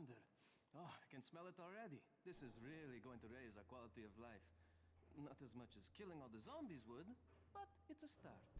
lavender. Oh, I can smell it already. This is really going to raise our quality of life. Not as much as killing all the zombies would, but it's a start.